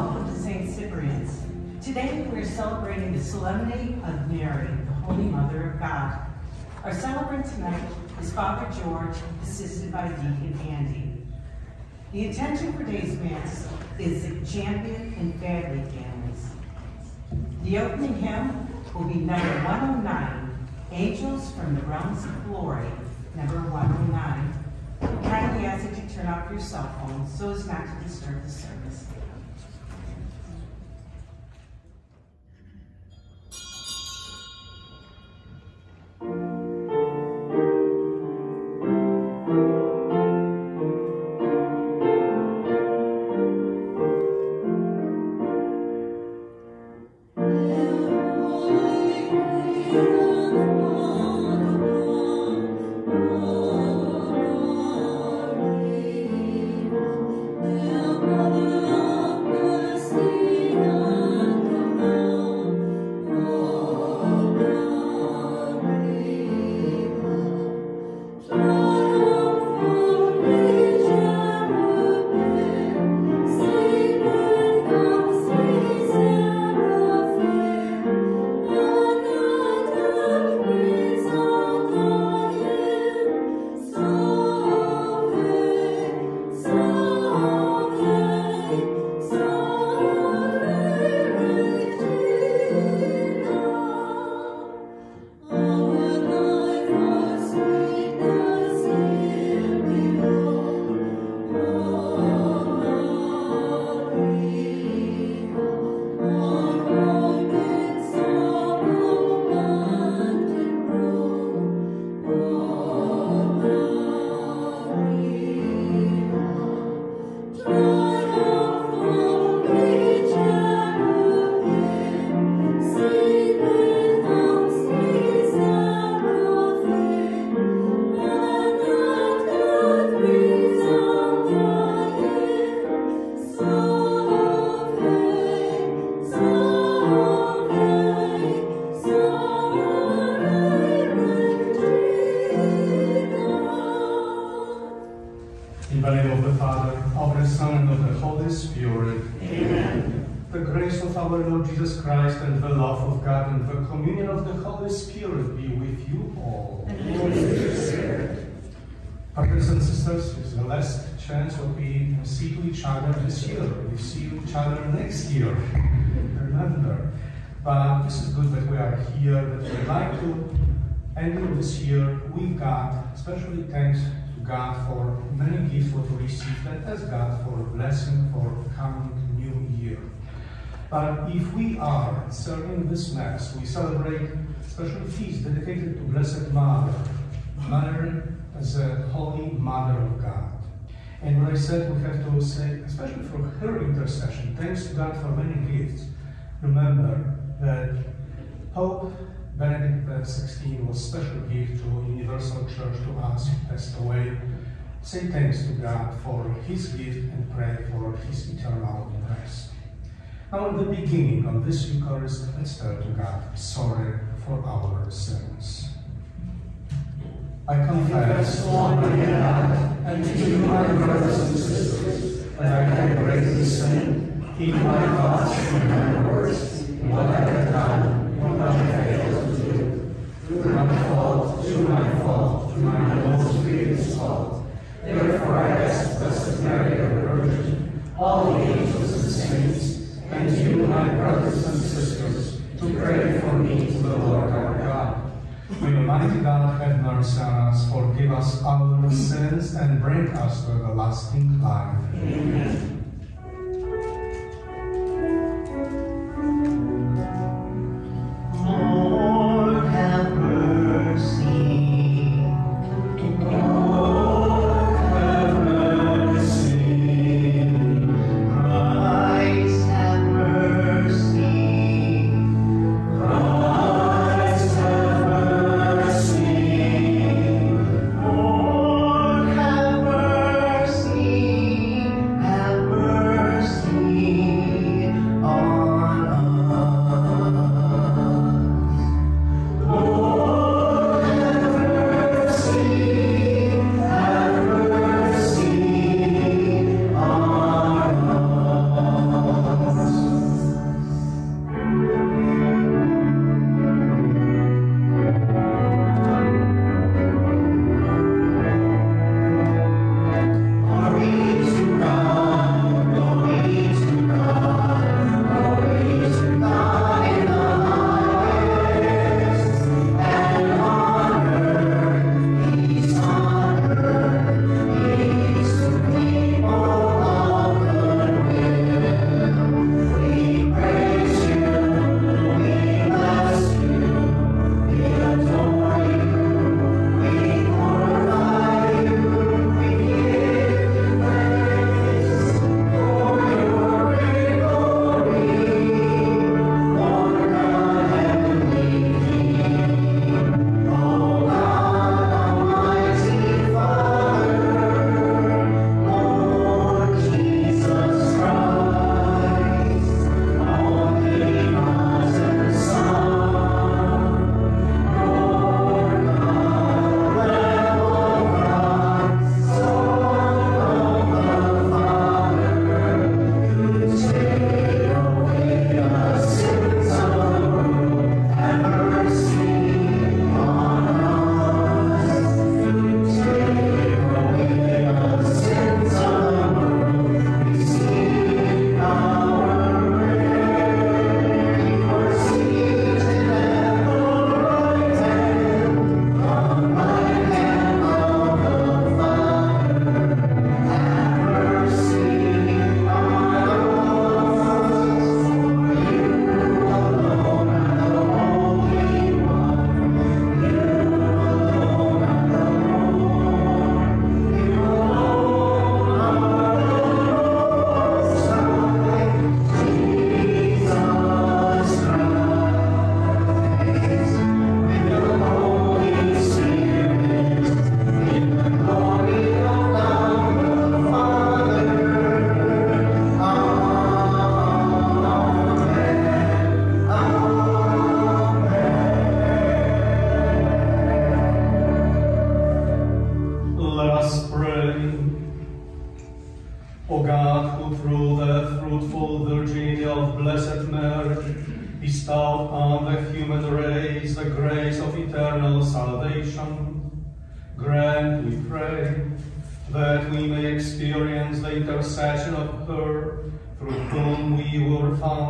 welcome to St. Cyprian's. Today we are celebrating the Solemnity of Mary, the Holy Mother of God. Our celebrant tonight is Father George, assisted by Deacon Andy. The intention for today's Mass is the champion and family families. The opening hymn will be number 109, Angels from the Realms of Glory, number 109. We kindly ask that you turn off your cell phones so as not to disturb the service. This year we've got, especially thanks to God for many gifts what we received, and ask God for blessing for coming new year. But if we are serving this Mass, we celebrate special feast dedicated to Blessed Mother, Mother as a Holy Mother of God. And what I said, we have to say, especially for her intercession, thanks to God for many gifts. Remember that Pope Benedict XVI was special gift to Universal Church to us who passed away. Say thanks to God for his gift and pray for his eternal rest. Now, in the beginning of this Eucharist, let's turn to God, sorry for our sins. I confess, Almighty God, and to you, my brothers and sisters, that I have greatly sinned in my thoughts and my words, what I have done, what I have failed to do. Through my through my fault, to my most grievous fault. Therefore I ask Blessed Mary, the Virgin, all the angels and saints, and you, my brothers and sisters, to pray for me to the Lord our God. May Almighty God have mercy on us, forgive us our sins, and bring us to everlasting life. Amen.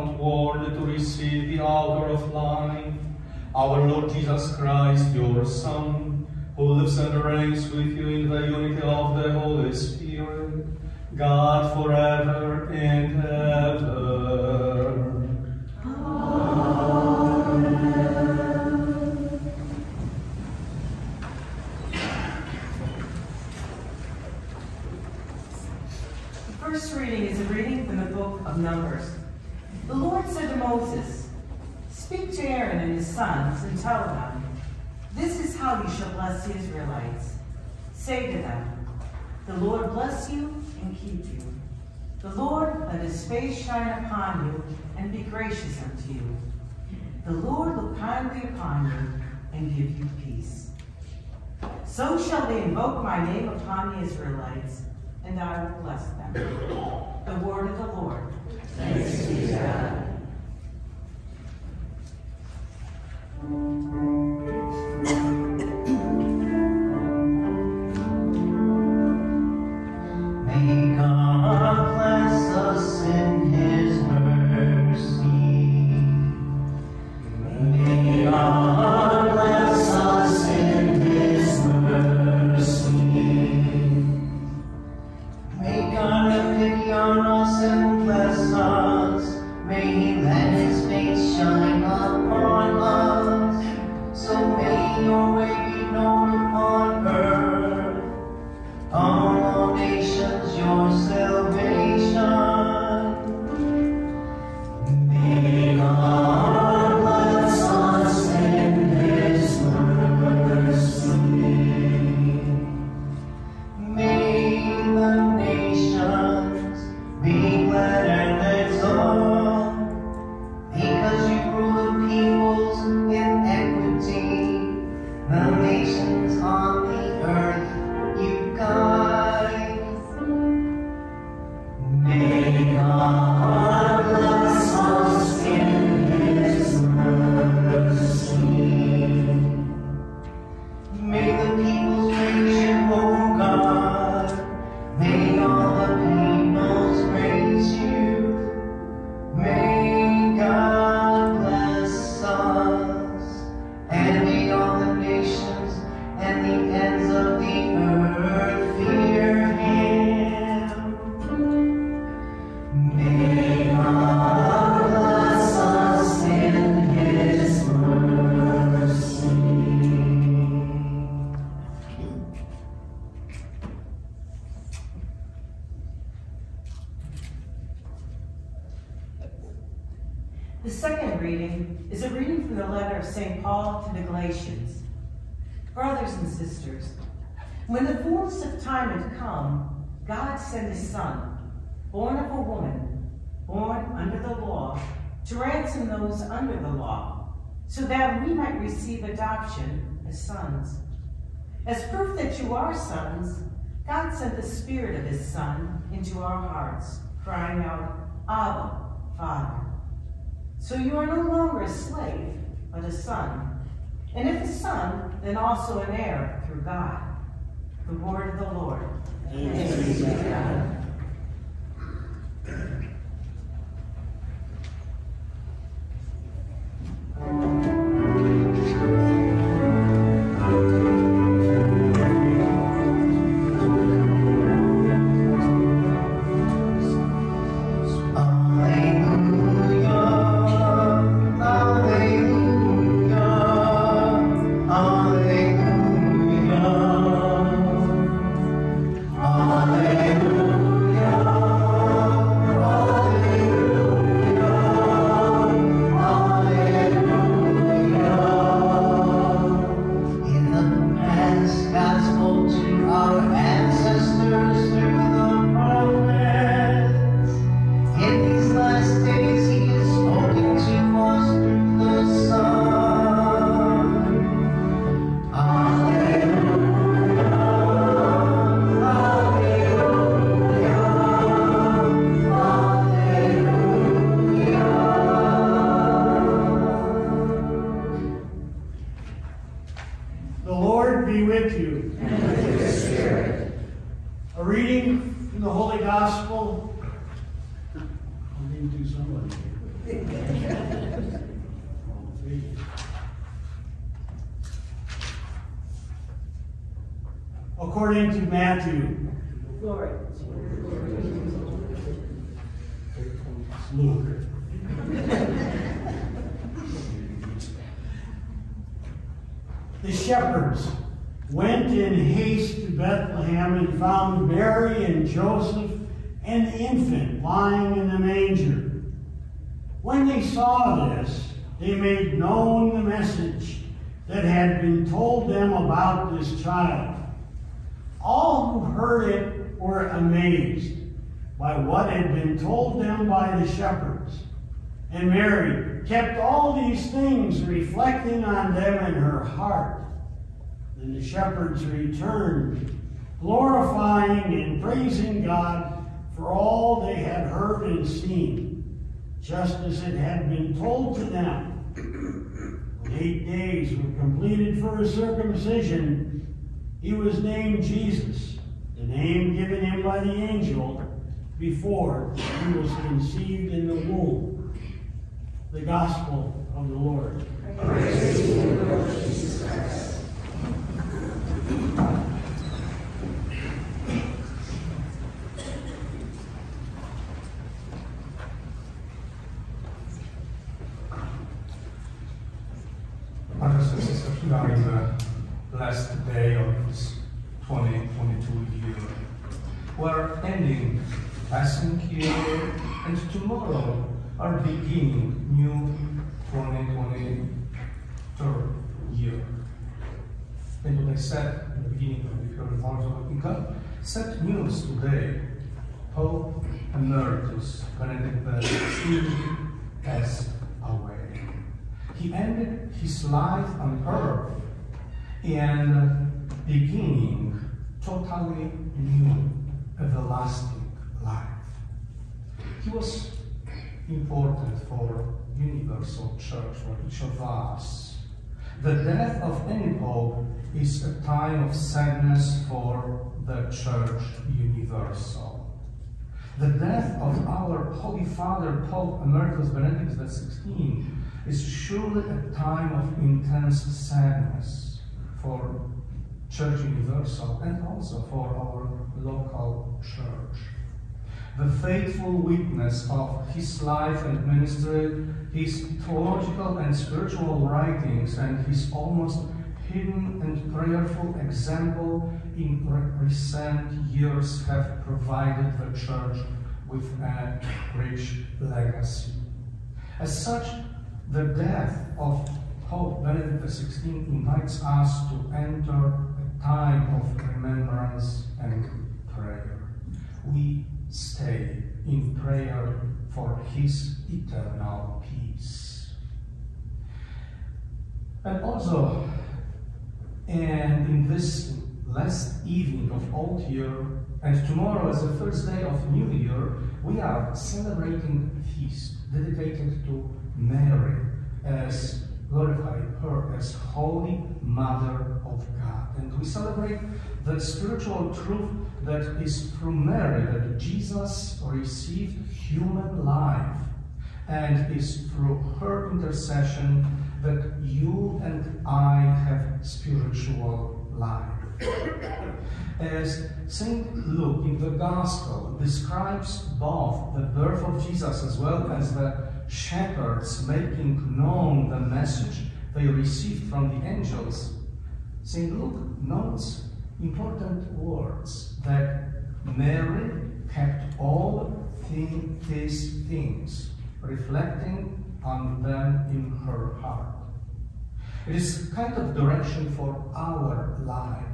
Worthy to receive the author of life, our Lord Jesus Christ, your Son, who lives and reigns with you in the unity of the Holy Spirit, God forever and ever. The Lord said to Moses, Speak to Aaron and his sons and tell them, This is how you shall bless the Israelites. Say to them, The Lord bless you and keep you. The Lord let his face shine upon you and be gracious unto you. The Lord look kindly upon you and give you peace. So shall they invoke my name upon the Israelites, and I will bless them. The word of the Lord. Thanks when the fullness of time had come, God sent his Son, born of a woman, born under the law, to ransom those under the law, so that we might receive adoption as sons. As proof that you are sons, God sent the Spirit of his Son into our hearts, crying out, Abba, Father. So you are no longer a slave, but a son. And if a son, then also an heir through God. The word of the Lord. Be And Mary kept all these things, reflecting on them in her heart. Then the shepherds returned, glorifying and praising God for all they had heard and seen, just as it had been told to them. When eight days were completed for his circumcision, he was named Jesus, the name given him by the angel before he was conceived in the womb. The gospel of the Lord. Brothers and sisters, we are in the last day of this 2022 year. We're ending passing year, and tomorrow are beginning new 2023 year. And what I said in the beginning of the current part of up, sad news today. Pope Emeritus Benedict XVI passed away. He ended his life on earth and beginning totally new, everlasting life. He was important for universal church, for each of us. The death of any pope is a time of sadness for the church universal. The death of our Holy Father, Pope Emeritus Benedict XVI, is surely a time of intense sadness for Church Universal and also for our local church. The faithful witness of his life and ministry, his theological and spiritual writings, and his almost hidden and prayerful example in recent years have provided the church with a rich legacy. As such, the death of Pope Benedict XVI invites us to enter a time of remembrance and prayer. We stay in prayer for his eternal peace. And also, and in this last evening of old year, and tomorrow is the first day of new year, we are celebrating a feast dedicated to Mary as glorify her as Holy Mother of God. And we celebrate the spiritual truth that is through Mary that Jesus received human life and is through her intercession that you and I have spiritual life. As St. Luke in the Gospel describes both the birth of Jesus as well as the shepherds making known the message they received from the angels, St. Luke notes important words that Mary kept all these things, reflecting on them in her heart. It is kind of direction for our life.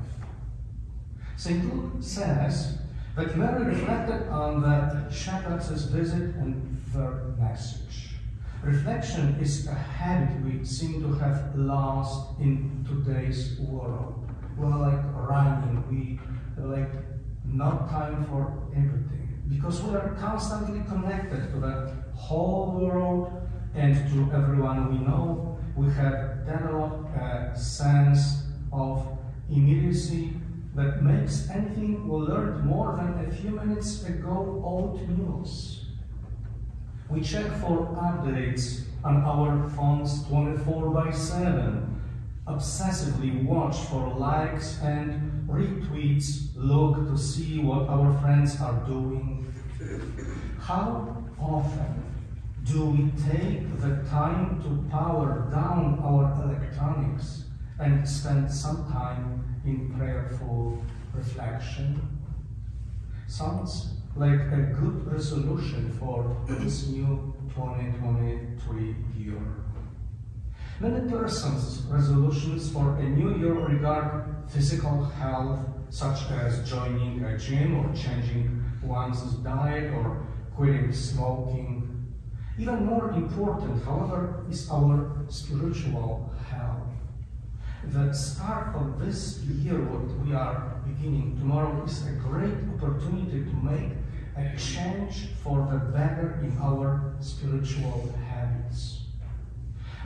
St. Luke says that Mary reflected on the shepherds' visit and their message. Reflection is a habit we seem to have lost in today's world. We're like running, we like not time for everything because we are constantly connected to the whole world and to everyone we know. We have developed a sense of immediacy that makes anything we learned more than a few minutes ago old news. We check for updates on our phones 24 by 7, obsessively watch for likes and retweets, look to see what our friends are doing. How often do we take the time to power down our electronics and spend some time in prayerful reflection? Sounds like a good resolution for this new 2023 year. Many persons' resolutions for a new year regard physical health, such as joining a gym or changing one's diet or quitting smoking. Even more important, however, is our spiritual health. The start of this year, what we are beginning tomorrow, is a great opportunity to make a change for the better in our spiritual habits.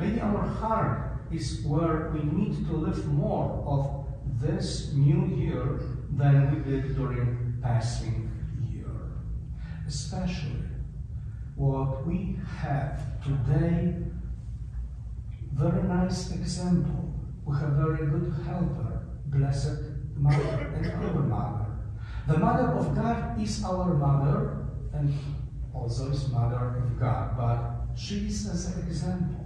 Maybe our heart is where we need to live more of this new year than we did during passing year. Especially what we have today, very nice example. We have very good helper, blessed mother and our mother. The mother of God is our mother and also is mother of God, but she is as an example.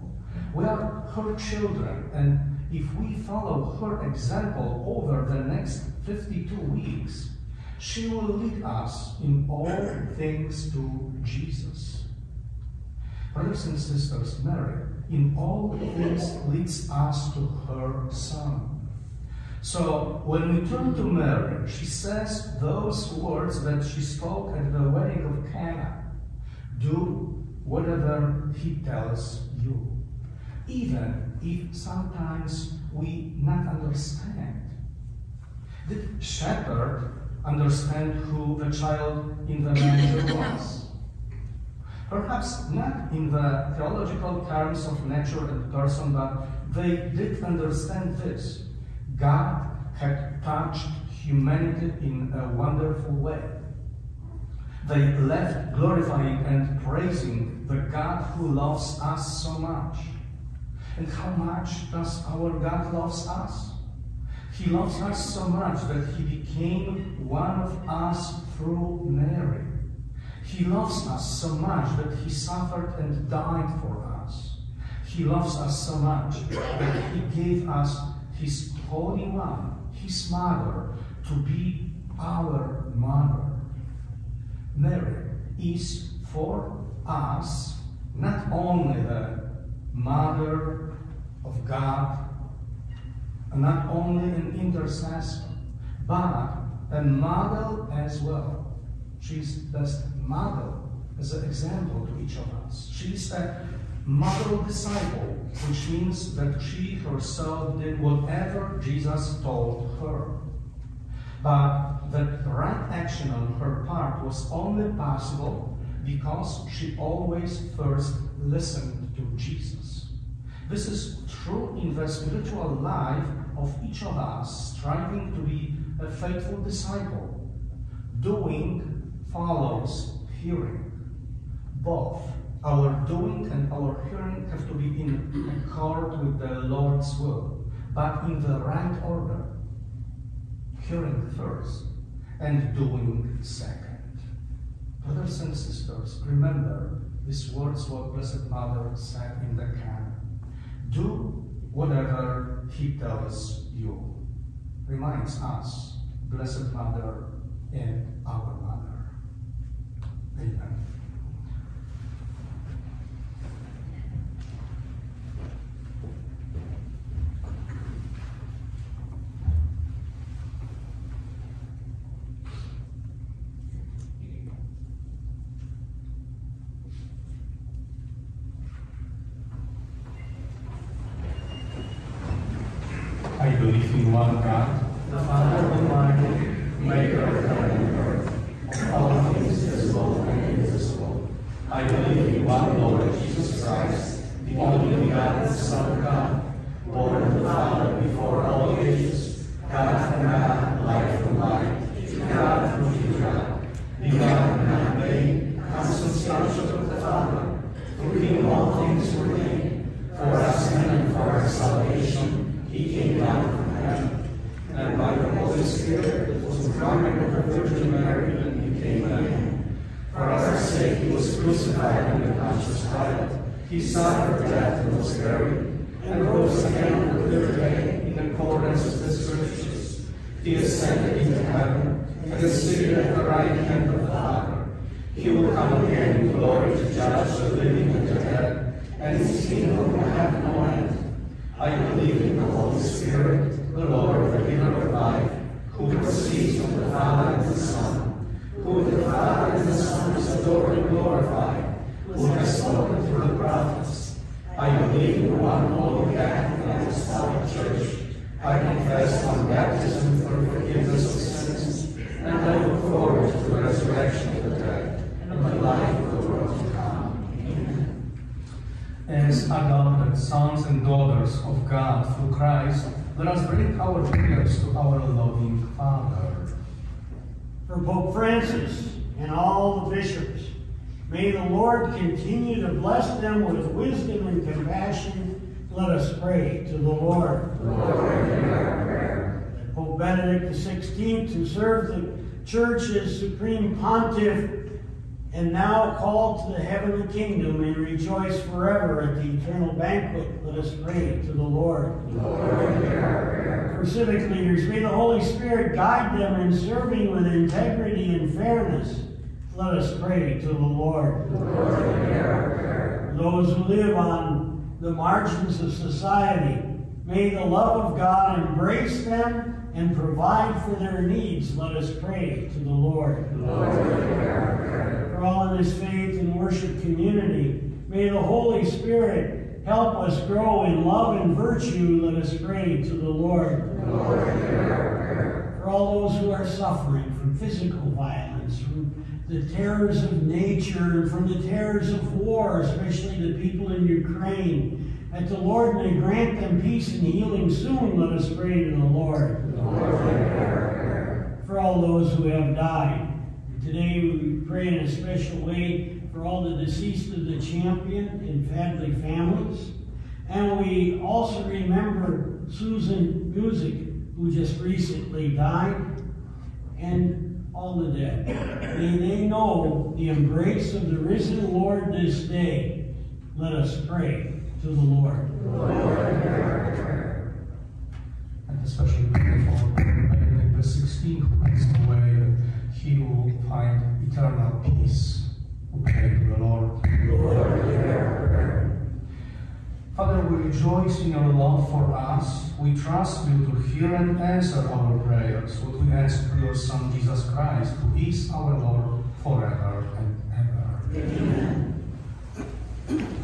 We are her children, and if we follow her example over the next 52 weeks, she will lead us in all things to Jesus. Brothers and sisters, Mary, in all things leads us to her Son. So when we turn to Mary, she says those words that she spoke at the wedding of Cana. Do whatever he tells. Even if sometimes we not understand. Did shepherd understand who the child in the manger was? Perhaps not in the theological terms of nature and person, but they did understand this. God had touched humanity in a wonderful way. They left glorifying and praising the God who loves us so much. And how much does our God loves us? He loves us so much that he became one of us through Mary. He loves us so much that he suffered and died for us. He loves us so much that he gave us his Holy One, his mother, to be our mother. Mary is for us not only the mother of God, not only an intercessor, but a model as well. She's the model as an example to each of us. She's a model disciple, which means that she herself did whatever Jesus told her. But the right action on her part was only possible because she always first listened to Jesus. This is true in the spiritual life of each of us, striving to be a faithful disciple. Doing follows hearing. Both our doing and our hearing have to be in accord with the Lord's will, but in the right order. Hearing first and doing second. Brothers and sisters, remember these words what Blessed Mother said in the Cana. Do whatever he tells you. Reminds us, Blessed Mother and our Mother. Amen. I believe in one God, the Father Almighty, maker of heaven and earth, all things visible and invisible. I believe in one Lord Jesus Christ, the only begotten Son of God, born of the Father before all ages, God from God, life whom all things were made. For us men and for our salvation, he came down from heaven. And by the Holy Spirit was incarnate of the Virgin Mary and became man. For our sake he was crucified under Pontius Pilate. He suffered death and was buried, and rose again on the third day in accordance with the Scriptures. He ascended into heaven and is seated at the right hand of the Father. He will come again in glory to judge the living and the dead, and his kingdom will have no end. I believe in the Holy Spirit, the Lord, the giver of life, who proceeds from the Father and the Son, who with the Father and the Son is adored and glorified, who has spoken through the prophets. I believe in one holy Catholic and Apostolic Church. I confess one baptism for the forgiveness of sins, and I look forward to the resurrection of the dead and the life of the world to come. Amen. As adopted sons and daughters of God through Christ, let us bring our prayers to our loving Father. For Pope Francis and all the bishops, may the Lord continue to bless them with wisdom and compassion. Let us pray to the Lord. That Pope Benedict XVI, who served the Church as Supreme Pontiff, and now called to the heavenly kingdom and rejoice forever at the eternal banquet, let us pray to the Lord. For civic leaders, may the Holy Spirit guide them in serving with integrity and fairness. Let us pray to the Lord. For those who live on the margins of society, may the love of God embrace them and provide for their needs. Let us pray to the Lord. For all in this faith and worship community, may the Holy Spirit help us grow in love and virtue. Let us pray to the Lord. For all those who are suffering from physical violence, from the terrors of nature, and from the terrors of war, especially the people in Ukraine, that the Lord may grant them peace and healing soon. Let us pray to the Lord. For all those who have died. Today pray in a special way for all the deceased of the champion and family families. And we also remember Susan Music, who just recently died, and all the dead. May they know the embrace of the risen Lord this day. Let us pray to the Lord. And especially for the XVI who passed away, he will find eternal peace. We pray to the Lord. Father, we rejoice in your love for us. We trust you to hear and answer our prayers. What we ask through your Son Jesus Christ, who is our Lord forever and ever. Amen.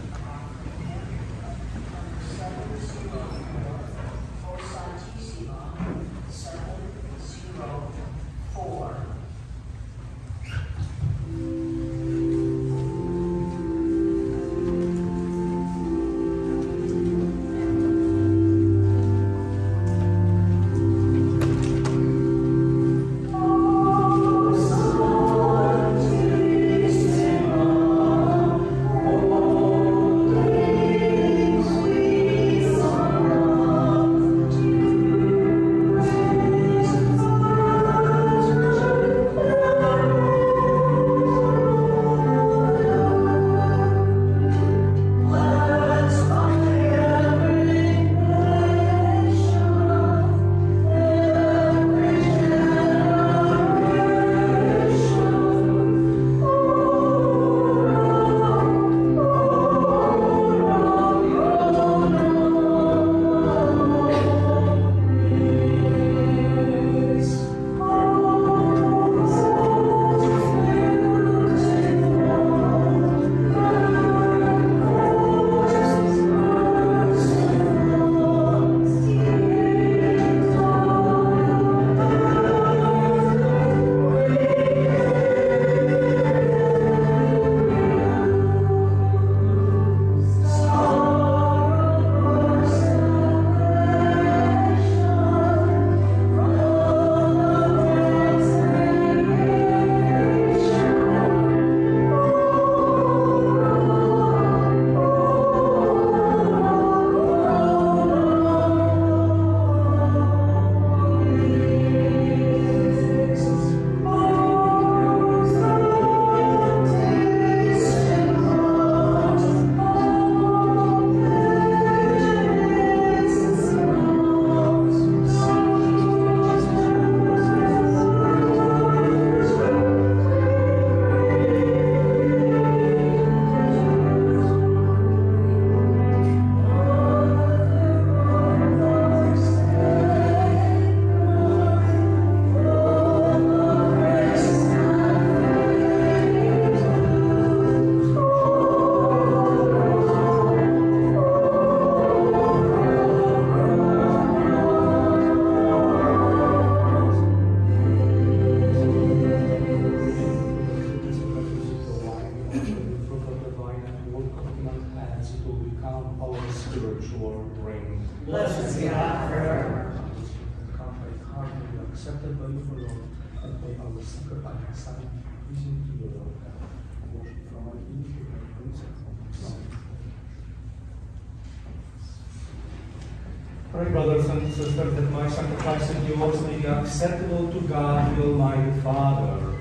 Sacrifice and yours may be acceptable to God, the Almighty Father.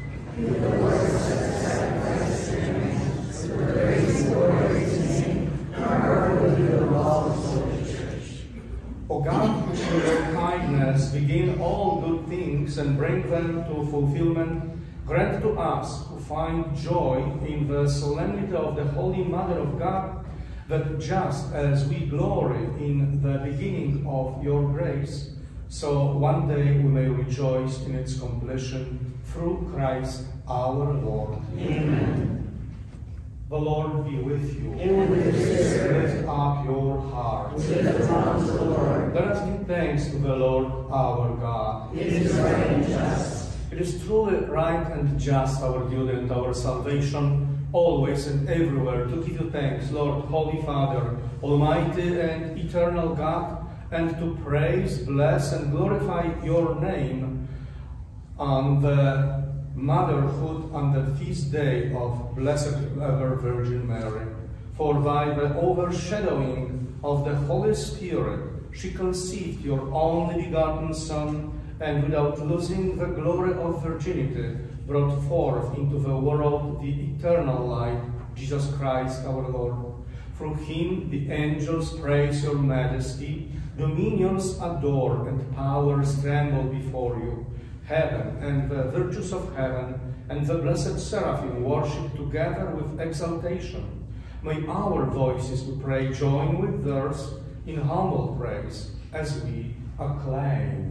O God, which in your kindness begin all good things and bring them to fulfillment, grant to us who find joy in the solemnity of the Holy Mother of God, that just as we glory in the beginning of your grace, so one day we may rejoice in its completion through Christ our Lord. Amen. The Lord be with you. And with your. Lift up your hearts. We lift them up to the Lord. Let us give thanks to the Lord our God. It is right and just. It is truly right and just our duty and our salvation, always and everywhere, to give you thanks, Lord, Holy Father, Almighty and eternal God, and to praise, bless, and glorify your name on the motherhood on the feast day of Blessed Ever Virgin Mary. For by the overshadowing of the Holy Spirit, she conceived your only begotten Son, and without losing the glory of virginity, brought forth into the world the eternal light, Jesus Christ our Lord. Through him the angels praise your majesty, dominions adore, and powers tremble before you. Heaven and the virtues of heaven and the blessed seraphim worship together with exaltation. May our voices, we pray, join with theirs in humble praise as we acclaim.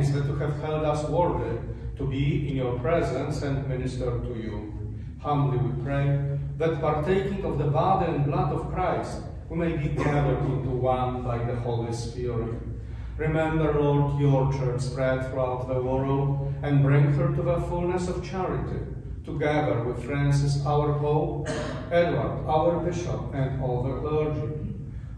Thanks that you have held us worthy to be in your presence and minister to you. Humbly we pray that partaking of the body and blood of Christ, we may be gathered into one by the Holy Spirit. Remember, Lord, your church spread throughout the world and bring her to the fullness of charity, together with Francis, our Pope, Edward, our Bishop, and all the clergy.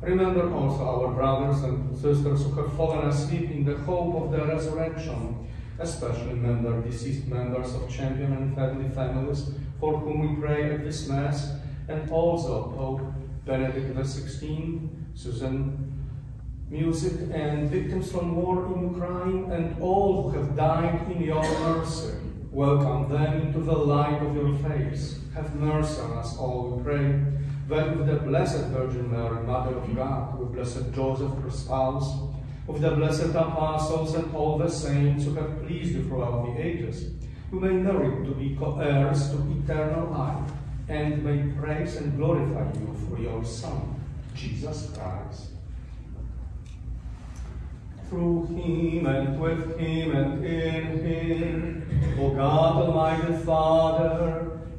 Remember also our brothers and sisters who have fallen asleep in the hope of the resurrection, especially member, deceased members of champion and family families, for whom we pray at this Mass, and also Pope Benedict XVI, Susan music and victims from war in Ukraine and all who have died in your mercy. Welcome them into the light of your face. Have mercy on us all, we pray, that with the Blessed Virgin Mary, Mother of God, with Blessed Joseph, her spouse, with the blessed apostles and all the saints who have pleased you throughout the ages, we may merit to be co-heirs to eternal life, and may praise and glorify you for your Son, Jesus Christ. Through him and with him and in him, O God Almighty Father,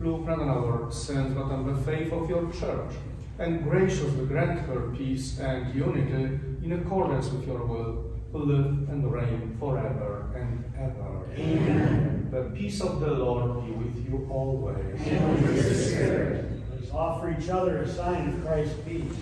look not on our sins, but on the faith of your church, and graciously grant her peace and unity in accordance with your will, who live and reign forever and ever. Amen. The peace of the Lord be with you always. And with your spirit. Let's offer each other a sign of Christ's peace.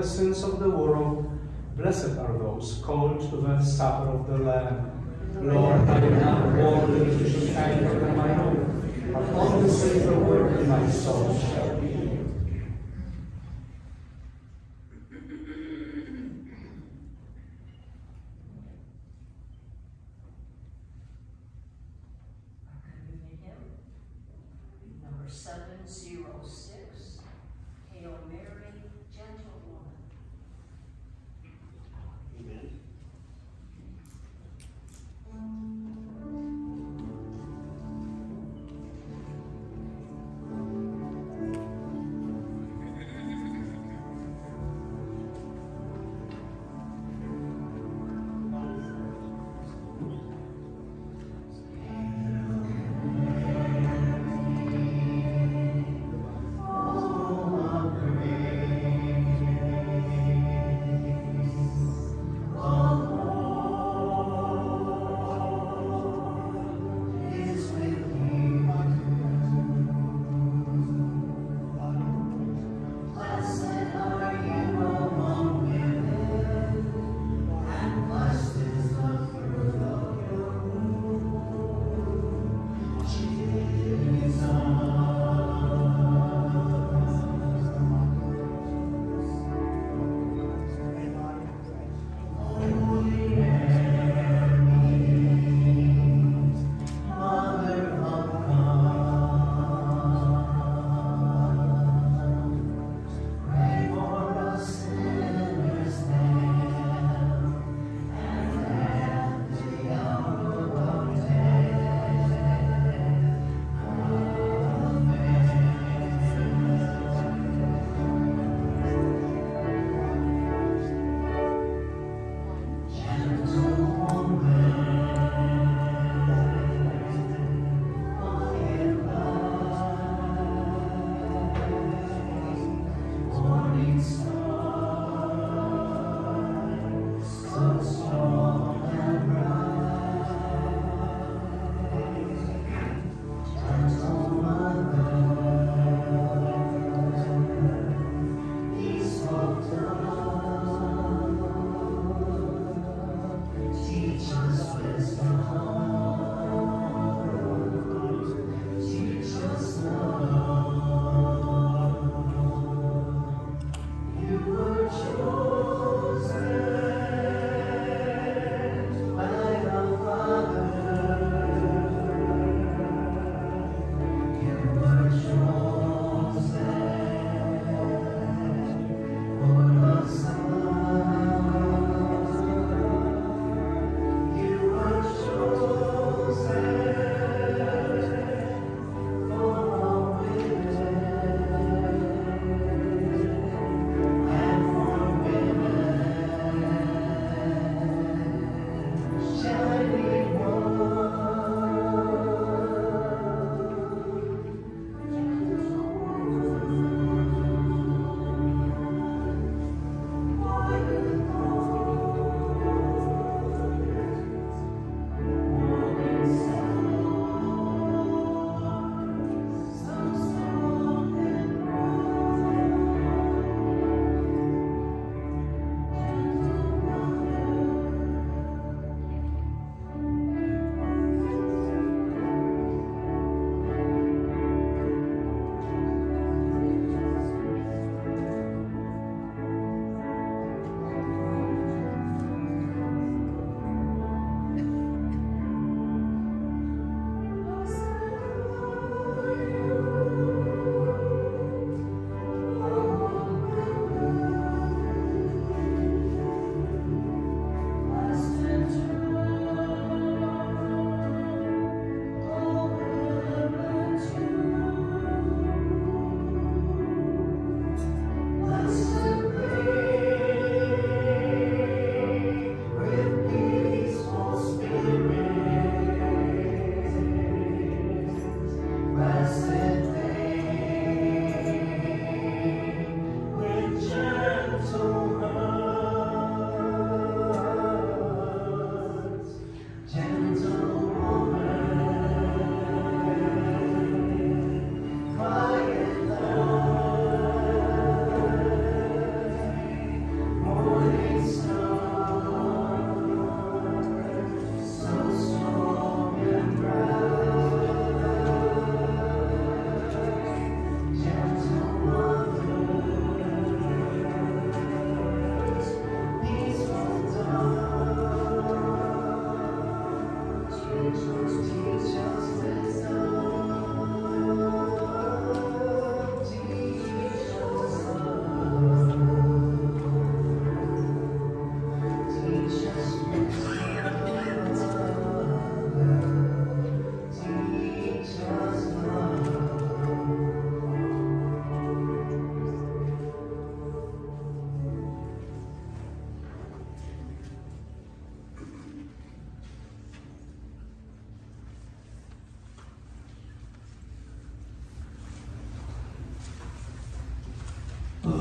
The sins of the world. Blessed are those called to the supper of the Lamb. Lord, I am not worthy to should enter my How long you say the word, and my soul shall be. Number seven zero six,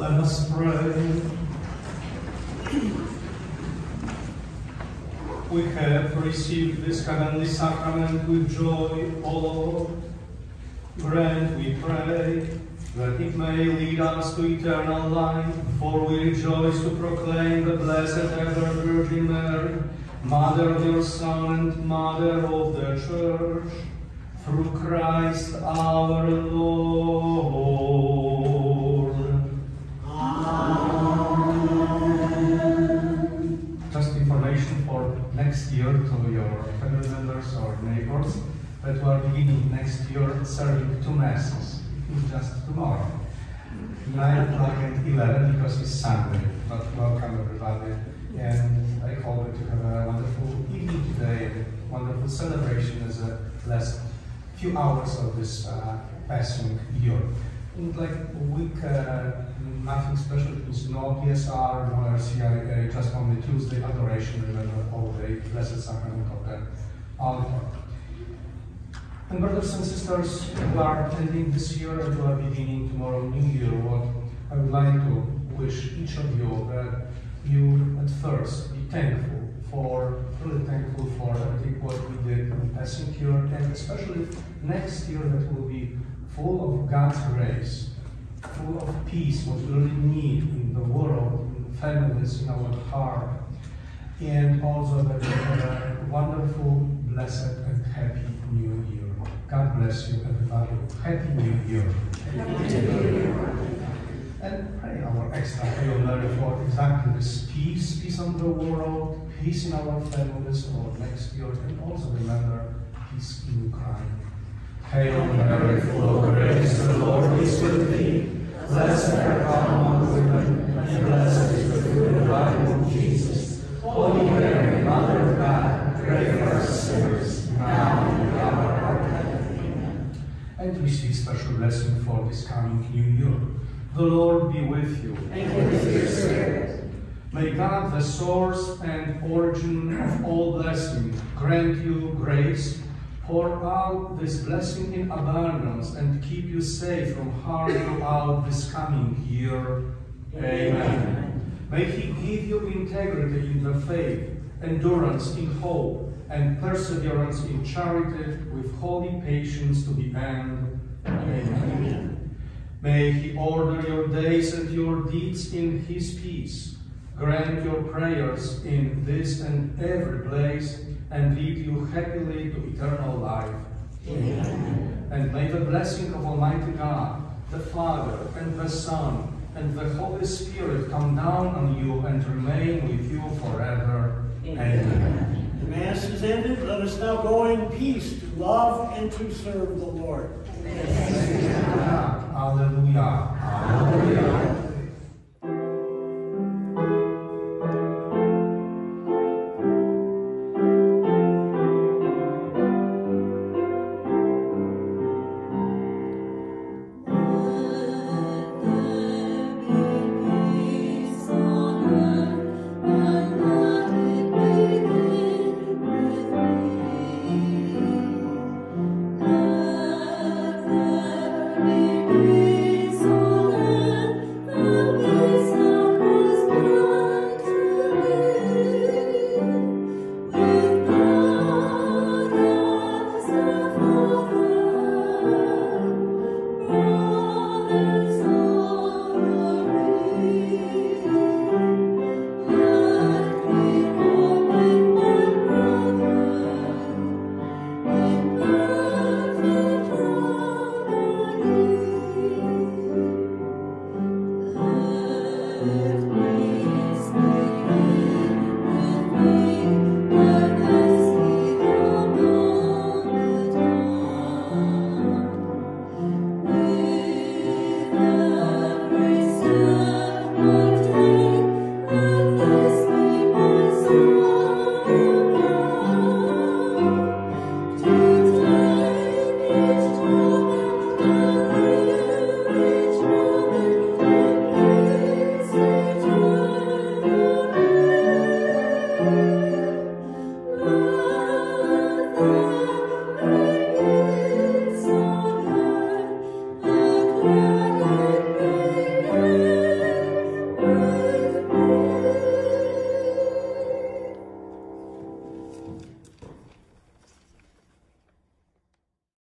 Let us pray. We have received this heavenly sacrament with joy, two masses. Just tomorrow. 9 o'clock and 11 because it's Sunday. But welcome everybody. And I hope that you have a wonderful evening today and wonderful celebration as a last few hours of this uh, passing year. And like a week, uh, nothing special. It was no PSR, no RCIA, just only Tuesday adoration. Remember all the Blessed Sacrament of the altar. And brothers and sisters who are attending this year and who are beginning tomorrow New Year, what I would like to wish each of you that you at first be thankful for, really thankful for everything what we did in the passing year, and especially next year that will be full of God's grace, full of peace, what we really need in the world, in the families, in our heart, and also that we have a wonderful, blessed, and happy New Year. God bless you, everybody. Happy New Year. And pray our extra Hail for exactly this peace, peace on the world, peace in our families for next year, and also remember peace in Ukraine. Hail Mary, full of grace, the Lord is with thee. Blessed art thou among women, and blessed is the fruit of thy womb, Jesus. Holy Mary, Mother of God, pray for us sinners, now and in the hour of our death. Amen. And receive special blessing for this coming new year. The Lord be with you. And with your spirit. May God, the source and origin of all blessing, grant you grace, pour out this blessing in abundance, and keep you safe from harm throughout this coming year. Amen. May He give you integrity in the faith, endurance in hope, and perseverance in charity, with holy patience to the end. Amen. May He order your days and your deeds in His peace. Grant your prayers in this and every place, and lead you happily to eternal life. Amen. And may the blessing of Almighty God, the Father, and the Son, and the Holy Spirit come down on you and remain with you forever. Amen. The Mass is ended. Let us now go in peace to love and to serve the Lord. Alleluia. Alleluia.